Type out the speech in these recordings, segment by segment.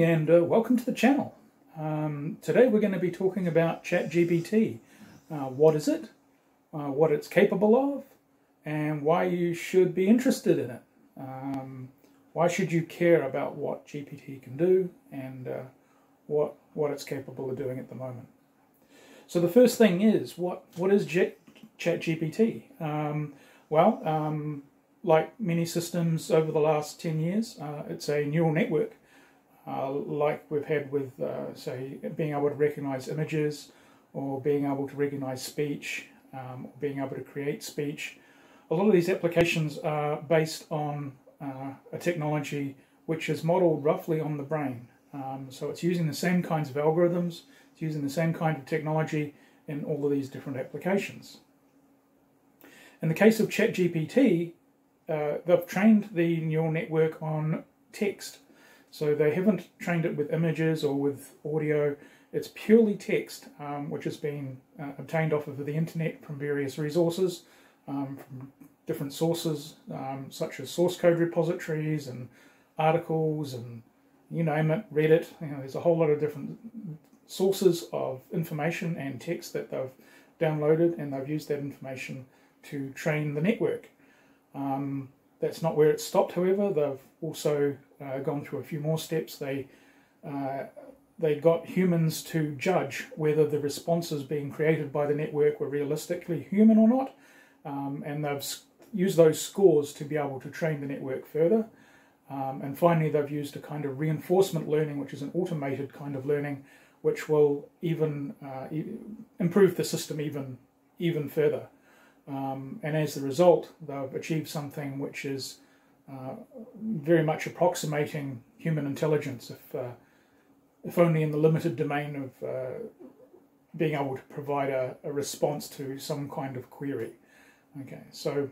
and uh, welcome to the channel. Um, today we're going to be talking about ChatGPT. Uh, what is it, uh, what it's capable of, and why you should be interested in it. Um, why should you care about what GPT can do and uh, what, what it's capable of doing at the moment. So the first thing is, what, what is ChatGPT? Um, well, um, like many systems over the last 10 years, uh, it's a neural network uh, like we've had with, uh, say, being able to recognize images or being able to recognize speech, um, being able to create speech. A lot of these applications are based on uh, a technology which is modeled roughly on the brain. Um, so it's using the same kinds of algorithms, it's using the same kind of technology in all of these different applications. In the case of ChatGPT, uh, they've trained the neural network on text. So they haven't trained it with images or with audio. It's purely text, um, which has been uh, obtained off of the internet from various resources, um, from different sources, um, such as source code repositories and articles and you name it, Reddit. You know, there's a whole lot of different sources of information and text that they've downloaded, and they've used that information to train the network. Um, that's not where it stopped, however. They've also uh, gone through a few more steps. They uh, they got humans to judge whether the responses being created by the network were realistically human or not, um, and they've used those scores to be able to train the network further. Um, and finally, they've used a kind of reinforcement learning, which is an automated kind of learning, which will even uh, improve the system even even further. Um, and as a result, they've achieved something which is uh, very much approximating human intelligence, if, uh, if only in the limited domain of uh, being able to provide a, a, response to some kind of query. Okay, so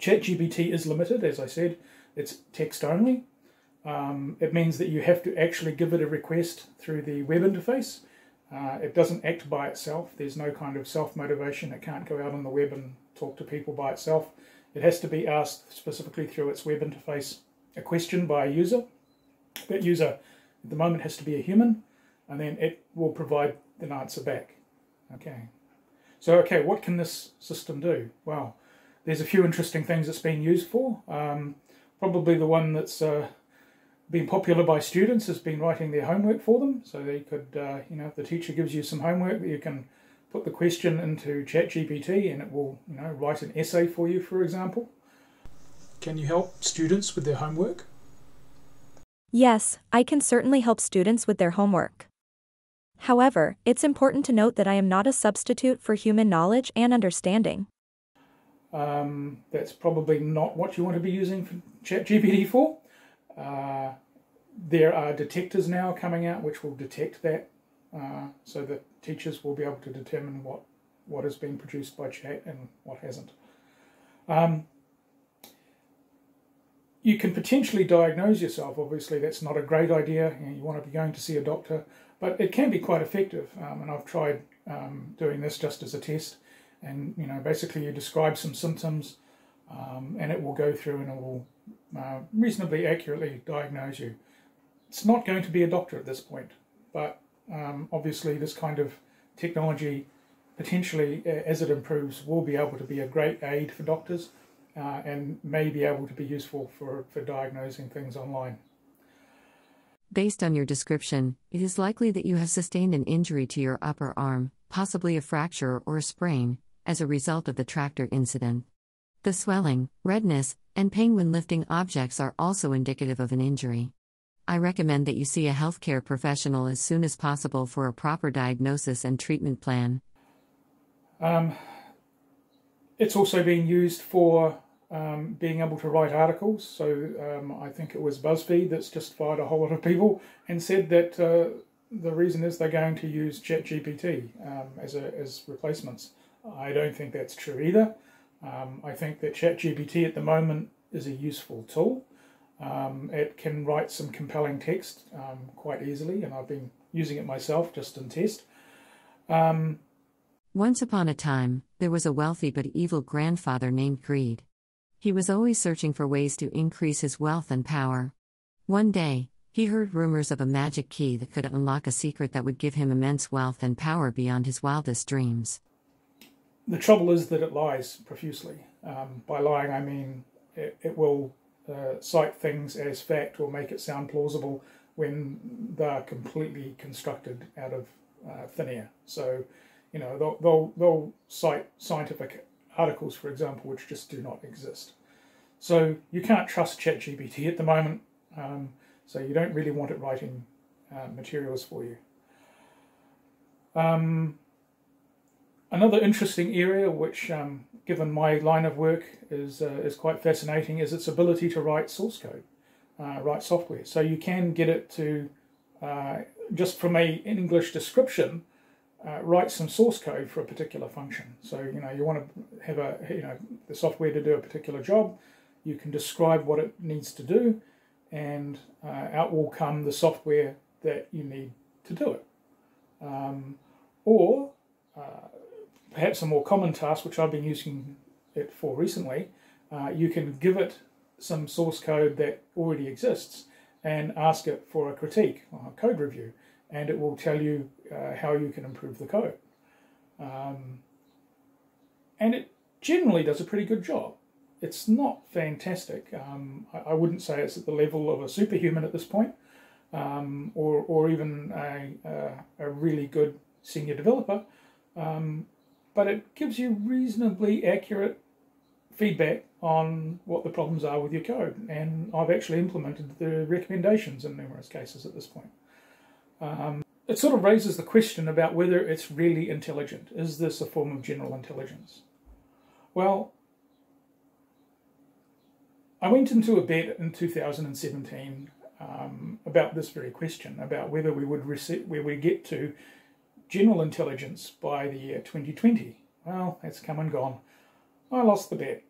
ChatGPT is limited, as I said, it's text only. Um, it means that you have to actually give it a request through the web interface. Uh, it doesn't act by itself. There's no kind of self-motivation. It can't go out on the web and talk to people by itself. It has to be asked specifically through its web interface a question by a user. That user at the moment has to be a human and then it will provide an answer back. Okay. So, okay, what can this system do? Well, there's a few interesting things it's been used for. Um, probably the one that's uh, been popular by students has been writing their homework for them. So they could, uh, you know, if the teacher gives you some homework, you can put the question into ChatGPT and it will, you know, write an essay for you, for example. Can you help students with their homework? Yes, I can certainly help students with their homework. However, it's important to note that I am not a substitute for human knowledge and understanding. Um, that's probably not what you want to be using ChatGPT for. Uh, there are detectors now coming out which will detect that uh, so that teachers will be able to determine what, what has been produced by chat and what hasn't. Um, you can potentially diagnose yourself. Obviously, that's not a great idea. You, know, you, want to be going to see a doctor, but it can be quite effective. Um, and I've tried um, doing this just as a test. And you know, basically, you describe some symptoms, um, and it will go through and it will uh, reasonably accurately diagnose you. It's not going to be a doctor at this point, but um, obviously this kind of technology potentially, as it improves, will be able to be a great aid for doctors uh, and may be able to be useful for, for diagnosing things online. Based on your description, it is likely that you have sustained an injury to your upper arm, possibly a fracture or a sprain, as a result of the tractor incident. The swelling, redness, and pain when lifting objects are also indicative of an injury. I recommend that you see a healthcare professional as soon as possible for a proper diagnosis and treatment plan. Um, it's also being used for um, being able to write articles. So um, I think it was BuzzFeed that's just fired a whole lot of people and said that uh, the reason is they're going to use ChatGPT um, as, as replacements. I don't think that's true either. Um, I think that ChatGPT at the moment is a useful tool. Um, it can write some compelling text um, quite easily, and I've been using it myself just in test. Um, Once upon a time, there was a wealthy but evil grandfather named Greed. He was always searching for ways to increase his wealth and power. One day, He heard rumors of a magic key that could unlock a secret that would give him immense wealth and power beyond his wildest dreams. The trouble is that it lies profusely. Um, by lying, I mean it, it will uh, cite things as fact or make it sound plausible when they're completely constructed out of uh, thin air. So, you know, they'll, they'll, they'll cite scientific articles, for example, which just do not exist. So you can't trust ChatGPT at the moment. Um, so you don't really want it writing uh, materials for you. Um, another interesting area, which um, given my line of work is, uh, is quite fascinating, is its ability to write source code, uh, write software. So you can get it to, uh, just from a English description, uh, write some source code for a particular function. So, you know, you want to have a, you know, the software to do a particular job, you can describe what it needs to do, and uh, out will come the software that you need to do it. Um, or uh, perhaps a more common task, which I've been using it for recently, uh, you can give it some source code that already exists and ask it for a critique or a code review, and it will tell you uh, how you can improve the code. Um, and it generally does a pretty good job it's not fantastic. Um, I, I, wouldn't say it's at the level of a superhuman at this point, um, or or even a, a, a really good senior developer. Um, but it gives you reasonably accurate feedback on what the problems are with your code, and I've actually implemented the recommendations in numerous cases at this point. Um, it sort of raises the question about whether it's really intelligent. Is this a form of general intelligence? Well, I went into a bet in 2017 um, about this very question, about whether we would where we get to general intelligence by the year 2020. Well, that's come and gone. I lost the bet.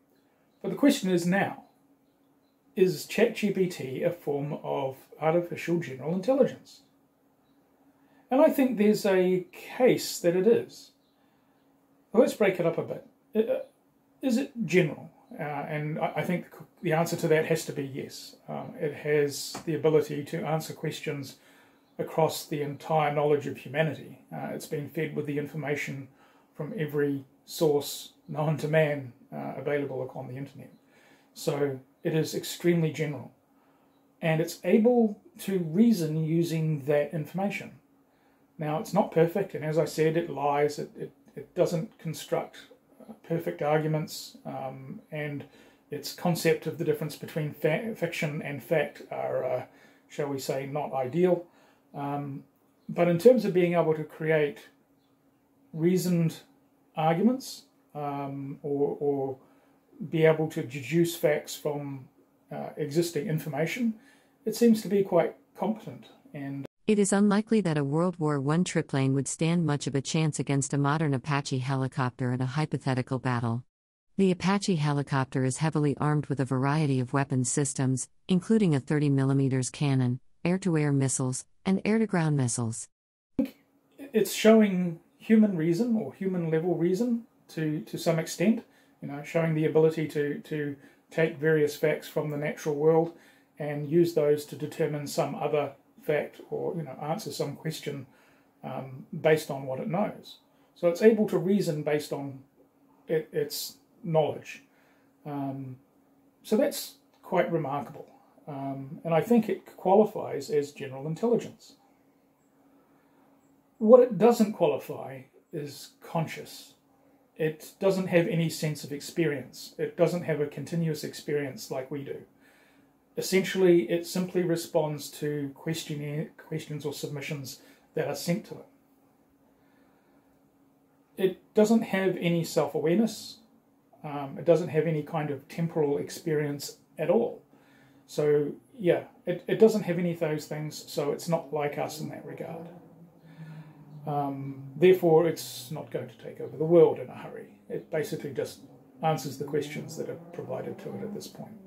But the question is now, is ChatGPT a form of artificial general intelligence? And I think there's a case that it is. Let's break it up a bit. Uh, is it general? Uh, and I, I, think the answer to that has to be yes. Um, it has the ability to answer questions across the entire knowledge of humanity. Uh, it's been fed with the information from every source known to man uh, available upon the internet. So it is extremely general. And it's able to reason using that information. Now, it's not perfect, and as I said, it lies, it, it, it doesn't construct perfect arguments, um, and its concept of the difference between fiction and fact are, uh, shall we say, not ideal. Um, but in terms of being able to create reasoned arguments um, or, or, be able to deduce facts from uh, existing information, it seems to be quite competent and it is unlikely that a World War I triplane would stand much of a chance against a modern Apache helicopter in a hypothetical battle. The Apache helicopter is heavily armed with a variety of weapons systems, including a 30 mm cannon, air to air missiles, and air to ground missiles. It's showing human reason or human level reason to, to some extent, you know, showing the ability to, to take various facts from the natural world and use those to determine some other fact or you know answer some question um, based on what it knows. So it's able to reason based on it, its knowledge. Um, so that's quite remarkable. Um, and I think it qualifies as general intelligence. What it doesn't qualify is conscious. It doesn't have any sense of experience. It doesn't have a continuous experience like we do essentially it simply responds to questions or submissions that are sent to it. It doesn't have any self-awareness. Um, it doesn't have any kind of temporal experience at all. So yeah, it, it doesn't have any of those things, so it's not like us in that regard. Um, therefore, it's not going to take over the world in a hurry. It basically just answers the questions that are provided to it at this point.